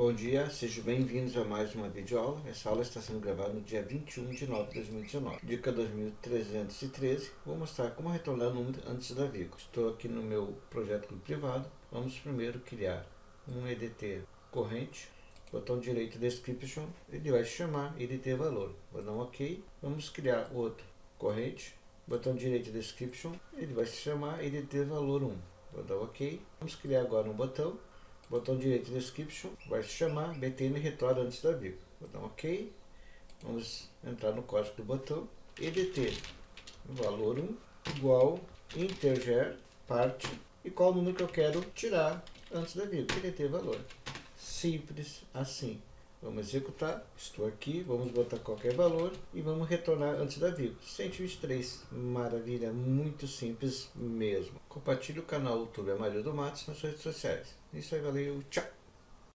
Bom dia, sejam bem-vindos a mais uma videoaula. Essa aula está sendo gravada no dia 21 de nove de 2019. Dica 2313, vou mostrar como retornar o número antes da vírgula. Estou aqui no meu projeto privado. Vamos primeiro criar um EDT corrente. Botão direito Description, ele vai chamar EDT valor. Vou dar um OK. Vamos criar outro corrente. Botão direito Description, ele vai se chamar EDT valor 1. Vou dar OK. Vamos criar agora um botão botão direito description, vai se chamar btn retorna antes da vírgula. Um OK. Vamos entrar no código do botão. EDT valor 1 igual integer parte e qual número que eu quero tirar antes da vírgula. EDT valor. Simples assim. Vamos executar, estou aqui, vamos botar qualquer valor e vamos retornar antes da vírgula. 123, maravilha, muito simples mesmo. Compartilhe o canal YouTube Amário do Matos nas suas redes sociais. Isso aí, valeu, tchau!